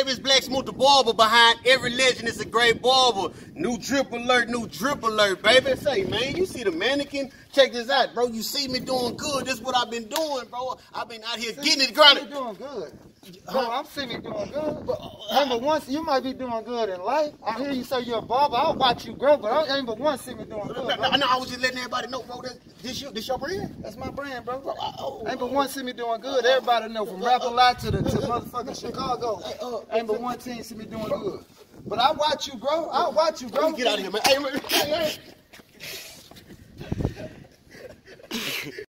baby, it's Black Smooth the barber. Behind every legend is a great barber. New drip alert, new drip alert, baby. Say, man, you see the mannequin? Check this out, bro. You see me doing good. This is what I've been doing, bro. I've been out here getting it grounded. You doing good. Bro, I'm seeing you doing good. But ain't but once you might be doing good in life. I hear you say you're a barber. I'll watch you grow, but I ain't but once see me doing good. No, Bro. no, I was just letting everybody know, bro. That, this, your, this your brand? That's my brand, bro. Bro, I- oh, Ain't but one see me doing good. Everybody know from Rap a Lot to the to motherfucking Chicago. Uh, ain't but one team see me doing good. But I watch you grow. I watch you grow. Get out of here, man. Hey, man.